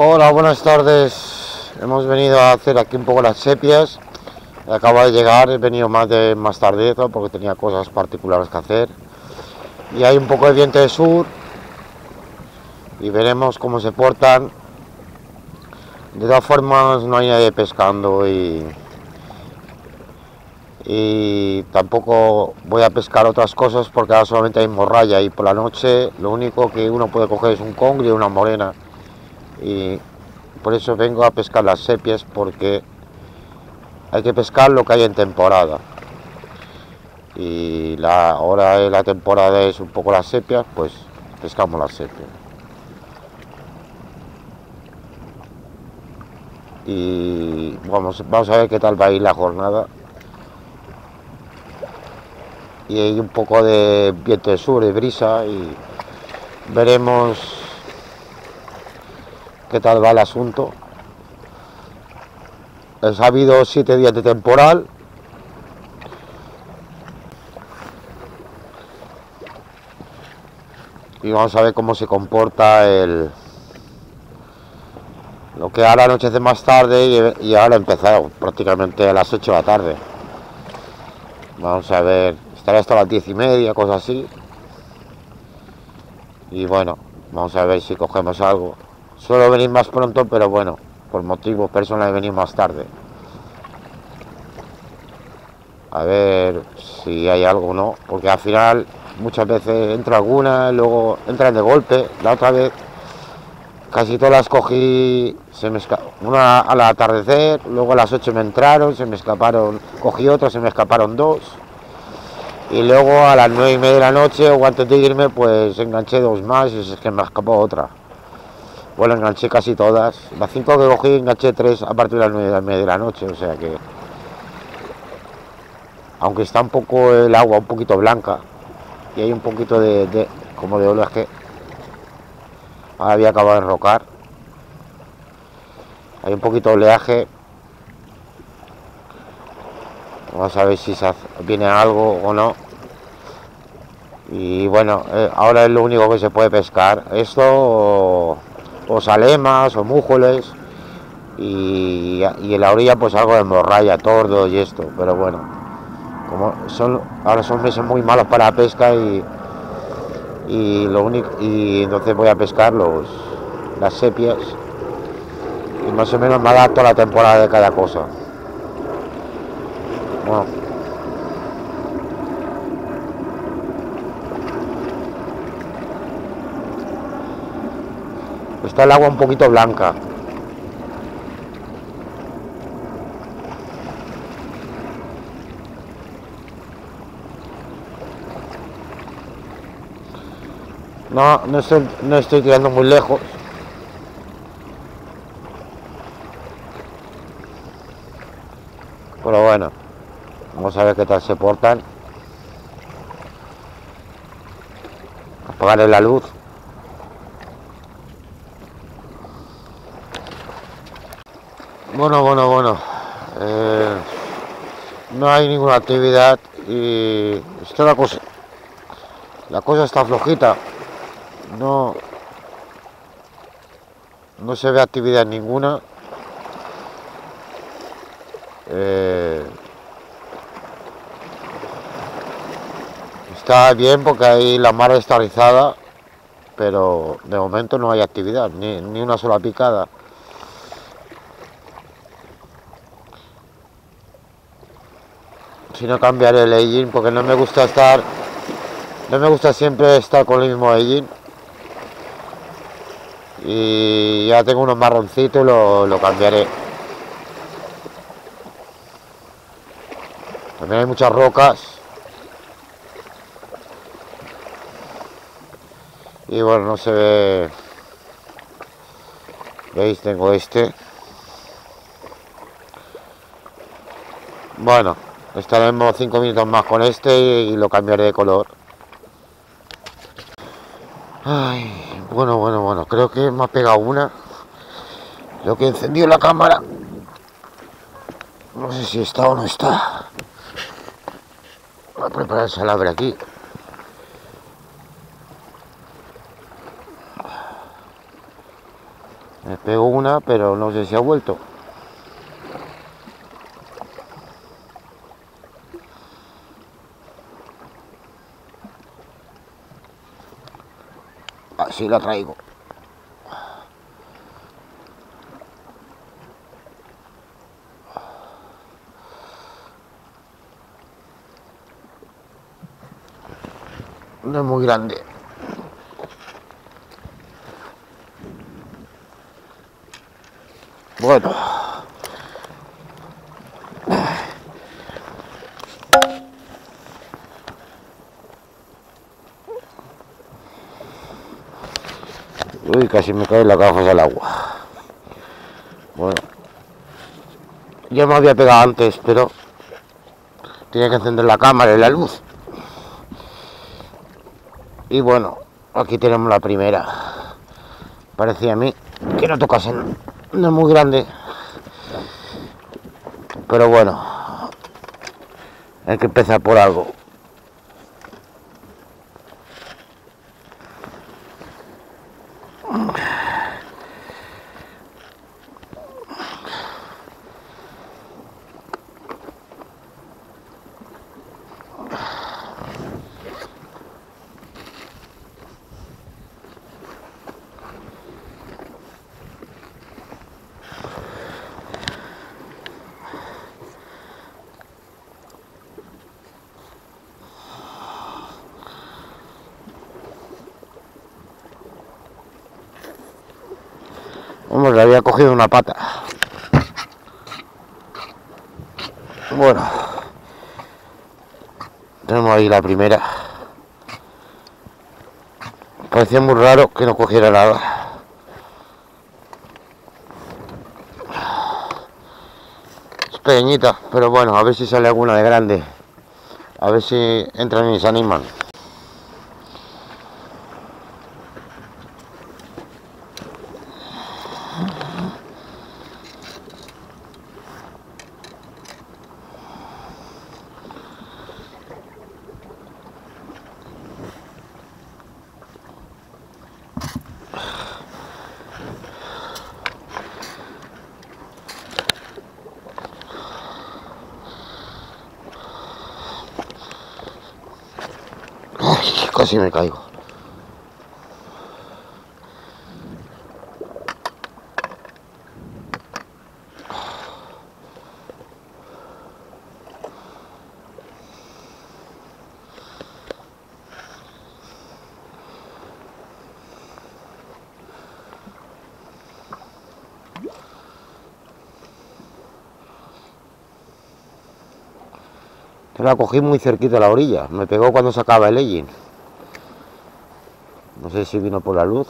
Hola, buenas tardes. Hemos venido a hacer aquí un poco las sepias. Acabo de llegar, he venido más de más tarde porque tenía cosas particulares que hacer. Y hay un poco de viento de sur y veremos cómo se portan. De todas formas no hay nadie pescando y, y tampoco voy a pescar otras cosas porque ahora solamente hay morralla y por la noche lo único que uno puede coger es un congrio y una morena y por eso vengo a pescar las sepias porque hay que pescar lo que hay en temporada. Y la hora de la temporada es un poco las sepias pues pescamos las sepias. Y vamos, vamos a ver qué tal va a ir la jornada. Y hay un poco de viento sur, de brisa y veremos qué tal va el asunto. ha habido siete días de temporal. Y vamos a ver cómo se comporta el... Lo que ahora anochece más tarde y, ahora ha empezado prácticamente a las 8 de la tarde. Vamos a ver, estará hasta las 10 y media, cosas así. Y bueno, vamos a ver si cogemos algo. Suelo venir más pronto, pero bueno, por motivos personales venir más tarde. A ver si hay algo o no, porque al final muchas veces entra alguna, luego entran de golpe. La otra vez casi todas las cogí, se me una al atardecer, luego a las 8 me entraron, se me escaparon, cogí otra, se me escaparon dos. Y luego a las nueve y media de la noche o antes de irme, pues enganché dos más y es que me escapó otra. Bueno, enganché casi todas. Las cinco que cogí enganché tres a partir de las nueve de la noche, o sea que... Aunque está un poco el agua un poquito blanca y hay un poquito de, como de oleaje. Ahora había acabado de enrocar. Hay un poquito de oleaje. Vamos a ver si se viene algo o no. Y bueno, eh, ahora es lo único que se puede pescar. Esto o salemas o mújoles y, en la orilla pues algo de morralla, tordo y esto, pero bueno, como son ahora son meses muy malos para la pesca y, y lo único y entonces voy a pescar los las sepias y más o menos me adapto a la temporada de cada cosa. Bueno. Está el agua un poquito blanca. No, no estoy, no estoy tirando muy lejos. Pero bueno, vamos a ver qué tal se portan. Apagarle la luz. Bueno, bueno, bueno. Eh, no hay ninguna actividad y está la cosa. La cosa está flojita. No. No se ve actividad ninguna. Eh, está bien porque ahí la mar está rizada, pero de momento no hay actividad, ni, ni una sola picada. Si no cambiaré el engine porque no me gusta estar no me gusta siempre estar con el mismo engine y ya tengo unos marroncitos y lo, lo cambiaré. También hay muchas rocas. Y bueno no se ve. Veis tengo este. Bueno Estaremos 5 minutos más con este y lo cambiaré de color. Ay, bueno, bueno, bueno, creo que me ha pegado una. Lo que encendió la cámara. No sé si está o no está. Voy a preparar el salabre aquí. Me pego una, pero no sé si ha vuelto. Así la traigo. No es muy grande. Bueno. Uy, casi me cae la caja al agua. Bueno. Ya me había pegado antes, pero tenía que encender la cámara y la luz. Y bueno, aquí tenemos la primera. Parecía a mí que no tocase no es muy grande. Pero bueno, hay que empezar por algo. Le había cogido una pata. Bueno. Tenemos ahí la primera. Parecía muy raro que no cogiera nada. Es pequeñita, pero bueno, a ver si sale alguna de grande. A ver si entran y se animan. 아이씨, 것입니까, 이거. La cogí muy cerquita a la orilla, me pegó cuando sacaba el legging. No sé si vino por la luz.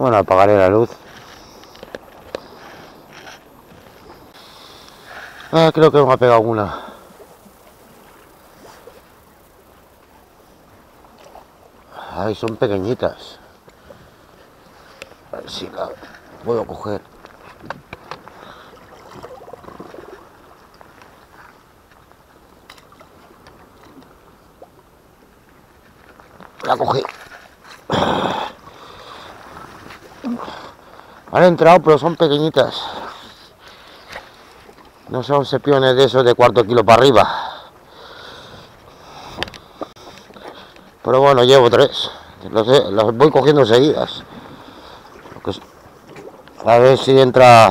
Bueno, apagaré la luz. Ah, creo que me ha pegado una. Ay, son pequeñitas. A ver si la puedo coger. La cogí. Han entrado, pero son pequeñitas. No son sepiones de esos de cuarto kilo para arriba. Pero bueno, llevo tres. Los, voy cogiendo seguidas. A ver si entra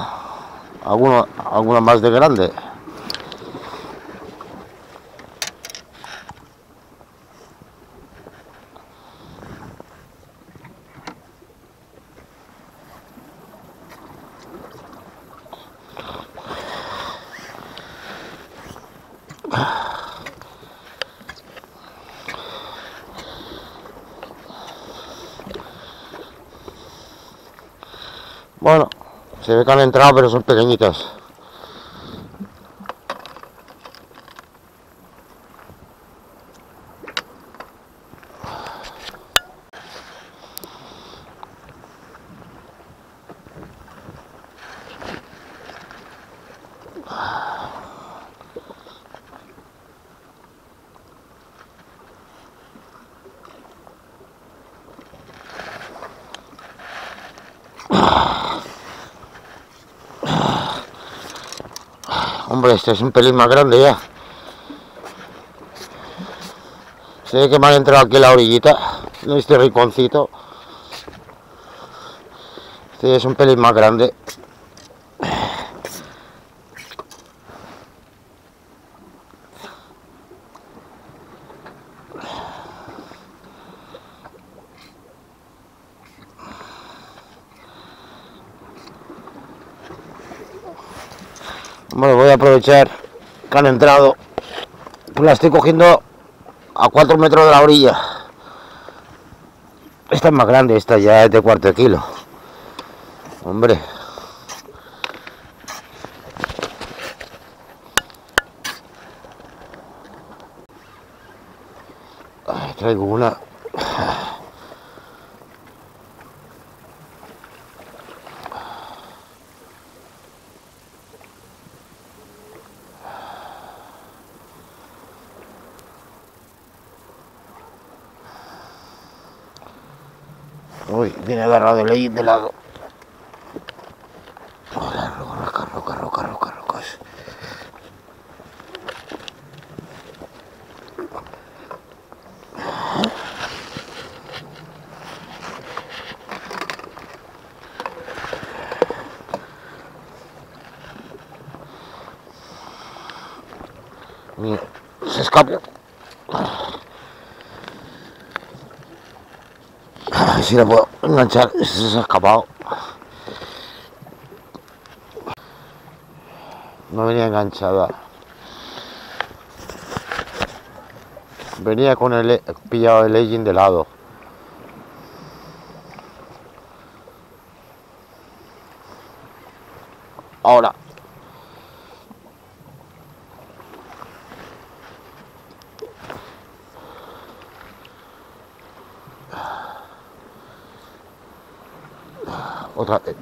alguna, alguna más de grande. Bueno, se ve que han entrado, pero son pequeñitas. Hombre, este es un pelín más grande ya. Se ve que me han entrado aquí la orillita, en este rinconcito. Este es un pelín más grande. Bueno, voy a que han entrado. Pues la estoy cogiendo a 4 metros de la orilla. Esta es más grande, esta ya es de cuarto de kilo. Hombre. traigo una Uy, viene agarrado de ley de lado. Hola, roca, roca, roca, roca, rocas. Mira, se escapó. A ver si la puedo enganchar. Se ha escapado. No venía enganchada. Venía con el pillado el legging de lado. Ahora. Otra vez.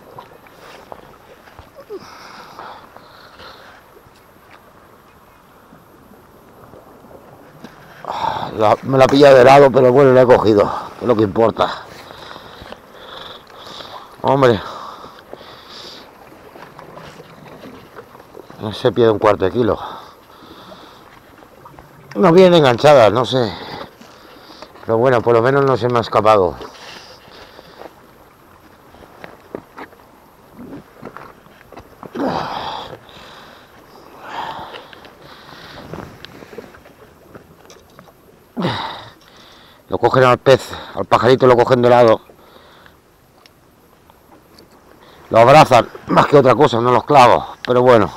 La- me la pilla de lado, pero bueno, la he cogido, es lo que importa. Hombre. No se pierde un cuarto de kilo. No vienen enganchadas, no sé. Pero bueno, por lo menos no se me ha escapado. Lo cogen al pez, al pajarito lo cogen de lado. Lo abrazan, más que otra cosa, no los clavos, pero bueno.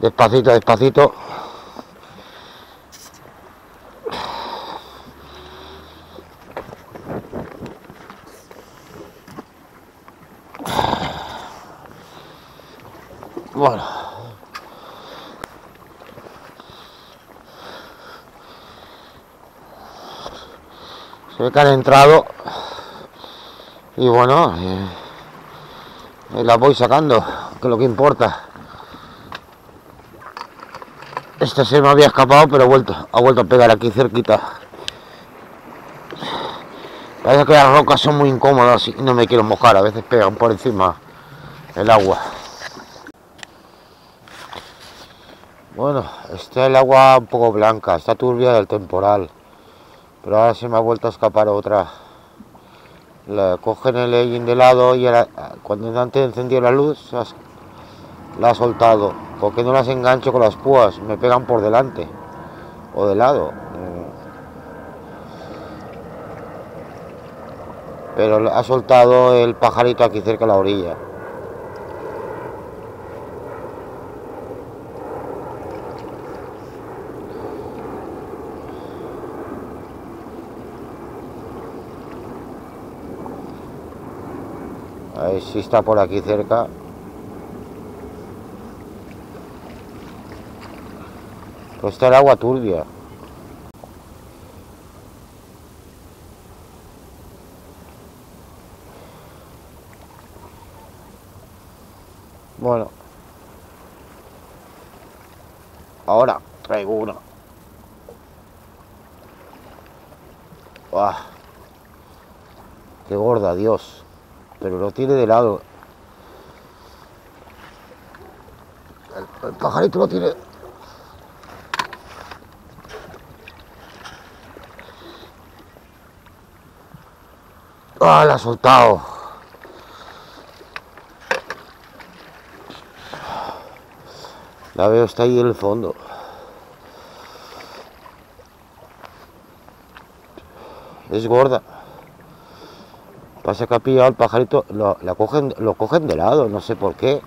Despacito, despacito. Bueno. Se ve que han entrado y bueno, eh, las voy sacando, que lo que importa. Esta se me había escapado, pero ha vuelto, ha vuelto a pegar aquí cerquita. Parece que las rocas son muy incómodas y no me quiero mojar, a veces pegan por encima el agua. Bueno, está el agua un poco blanca, está turbia del temporal. Pero ahora se me ha vuelto a escapar otra. La cogen el legging de lado y cuando antes encendió la luz la ha soltado. Porque no las engancho con las púas, me pegan por delante o de lado. Pero ha soltado el pajarito aquí cerca de la orilla. Si está por aquí cerca. Pues está el agua turbia. Bueno. Ahora traigo una. ¡Buah! Qué gorda, Dios. Pero lo tiene de lado. El pajarito lo tiene. Ah, la ha soltado. La veo, está ahí en el fondo. Es gorda. Pasa que ha pillado el pajarito, lo, la cogen, lo cogen de lado, no sé por qué.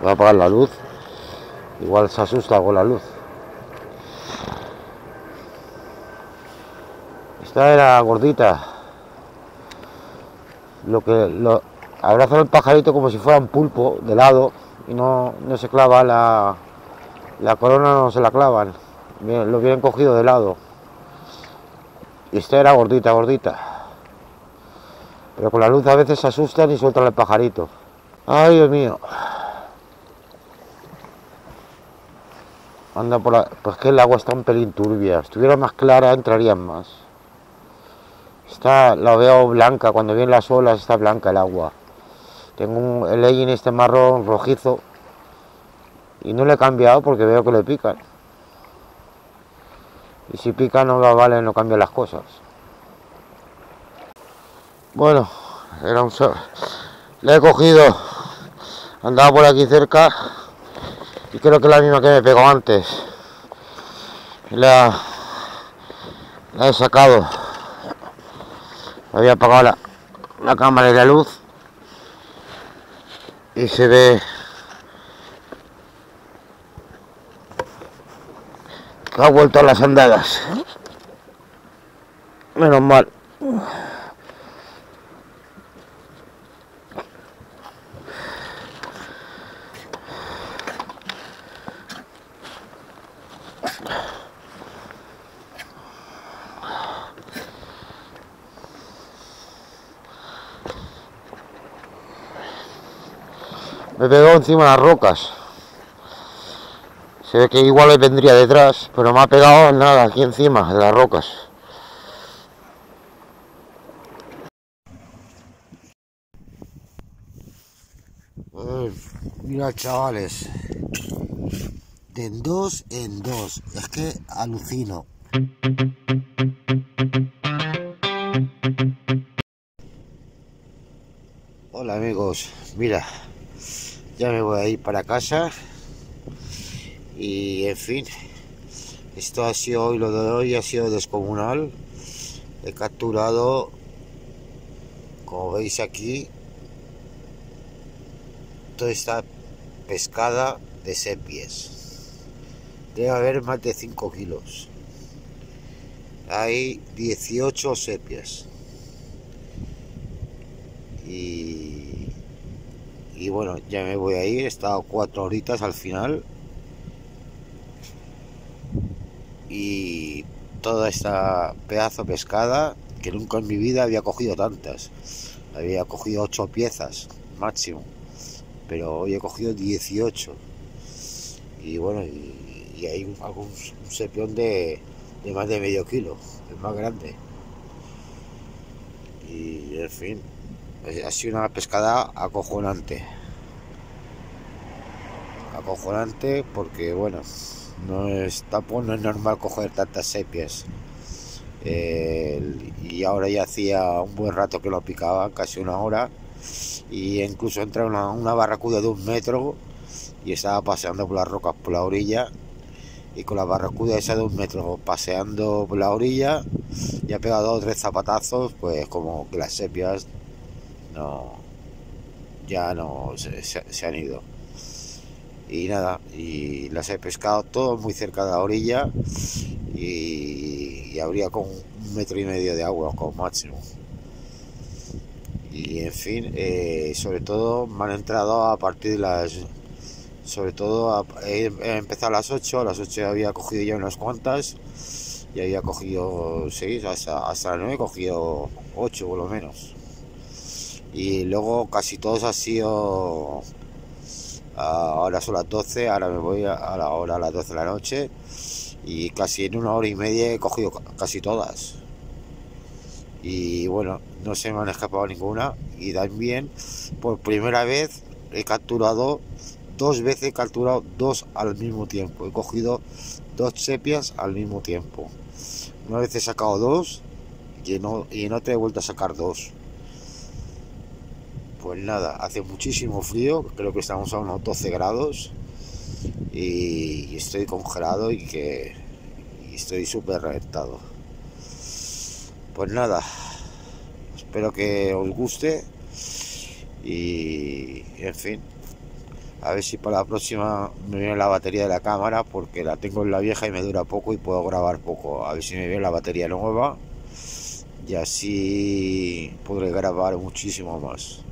Voy a apagar la luz. Igual se asusta con la luz. Esta era gordita. Lo que lo abrazan el pajarito como si fuera un pulpo de lado y no, no se clava la, la corona, no se la clavan. Bien, lo vienen cogido de lado. Y esta era gordita, gordita. Pero con la luz a veces se asustan y sueltan el pajarito. Ay, Dios mío. Anda por la... Pues que el agua está un pelín turbia. Estuviera más clara entrarían más. Está, la veo blanca, cuando vienen las olas está blanca el agua. Tengo un, el en este marrón rojizo y no le he cambiado porque veo que le pican. Y si pica no va vale, no cambia las cosas. Bueno, era un sol. Le he cogido, andaba por aquí cerca y creo que es la misma que me pegó antes. La, la he sacado. Había apagado la, la cámara y la luz y se ve ha vuelto a las andadas. Menos mal. Me pegó encima de las rocas. Se ve que igual le vendría detrás, pero me ha pegado nada aquí encima de las rocas. mira chavales, de dos en dos, es que alucino. Hola amigos, mira, ya me voy a ir para casa. Y en fin esto ha sido hoy lo de hoy ha sido descomunal. He capturado como veis aquí toda esta pescada de sepies debe haber más de 5 kilos. Hay 18 sepias. Y y bueno ya me voy a ir he estado cuatro horitas al final. Y toda esta pedazo pescada que nunca en mi vida había cogido tantas. Había cogido ocho piezas máximo. Pero hoy he cogido 18 y bueno y, hay un, algún un sepión de, de más de medio kilo el más grande. Y en fin ha sido una pescada acojonante. Acojonante porque, bueno, no es, tampoco no es normal coger tantas sepias. y ahora ya hacía un buen rato que lo picaba, casi una hora. Y incluso entra una, una barracuda de un metro y estaba paseando por las rocas por la orilla y con la barracuda esa de un metro paseando por la orilla y ha pegado dos o tres zapatazos pues como que las sepias no. Ya no se, han ido. Y nada y las he pescado todo muy cerca de la orilla y, habría con un metro y medio de agua como máximo. Y en fin eh, sobre todo me han entrado a partir de las sobre todo he, empezado a las 8 a las 8 había cogido ya unas cuantas y había cogido 6 hasta, hasta las 9 he cogido 8 por lo menos y luego casi todos han sido ahora son las 12, ahora me voy a la hora a las 12 de la noche y casi en una hora y media he cogido casi todas. Y bueno, no se me han escapado ninguna y también por primera vez he capturado dos veces he capturado dos al mismo tiempo. He cogido dos sepias al mismo tiempo. Una vez he sacado dos y no y he vuelto a sacar dos. Pues nada, hace muchísimo frío, creo que estamos a unos 12 grados y estoy congelado y que estoy súper reventado. Pues nada, espero que os guste y en fin, a ver si para la próxima me viene la batería de la cámara porque la tengo en la vieja y me dura poco y puedo grabar poco. A ver si me viene la batería nueva y así podré grabar muchísimo más.